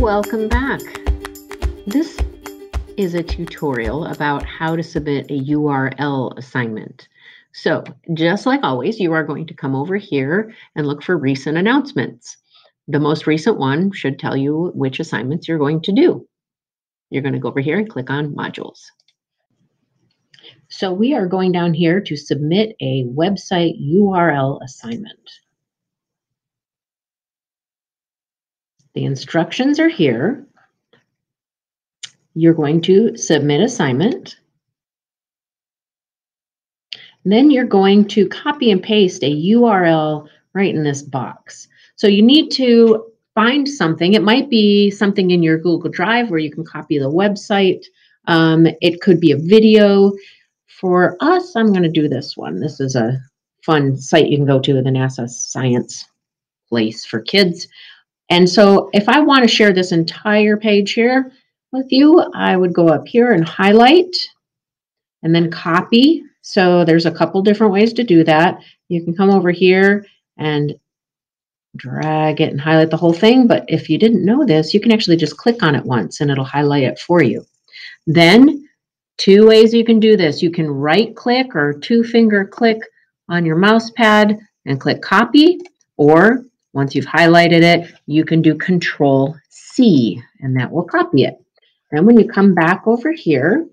Welcome back. This is a tutorial about how to submit a URL assignment. So just like always, you are going to come over here and look for recent announcements. The most recent one should tell you which assignments you're going to do. You're going to go over here and click on modules. So we are going down here to submit a website URL assignment. The instructions are here. You're going to submit assignment. Then you're going to copy and paste a URL right in this box. So you need to find something. It might be something in your Google Drive where you can copy the website. Um, it could be a video. For us, I'm going to do this one. This is a fun site you can go to, the NASA Space Place for kids. And so if I want to share this entire page here with you, I would go up here and highlight and then copy. So there's a couple different ways to do that. You can come over here and drag it and highlight the whole thing. But if you didn't know this, you can actually just click on it once and it'll highlight it for you. Then two ways you can do this. You can right click or two finger click on your mouse pad and click copy or once you've highlighted it, you can do Control C, and that will copy it. Then when you come back over here,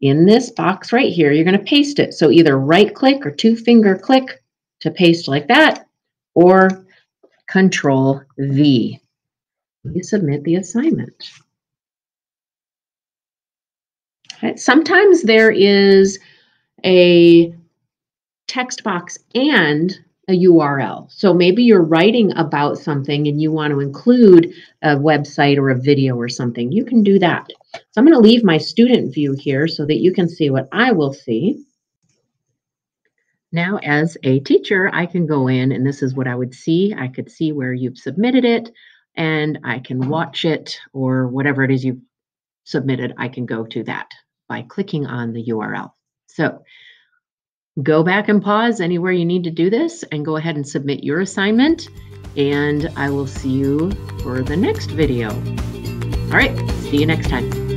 in this box right here, you're going to paste it. So either right click or two finger click to paste like that, or Control V. You submit the assignment. Sometimes there is a text box and a URL. So maybe you're writing about something and you want to include a website or a video or something. You can do that. So I'm going to leave my student view here so that you can see what I will see. Now, as a teacher, I can go in and this is what I would see. I could see where you've submitted it and I can watch it or whatever it is you've submitted. I can go to that by clicking on the URL. So go back and pause anywhere you need to do this and go ahead and submit your assignment. And I will see you for the next video. All right, see you next time.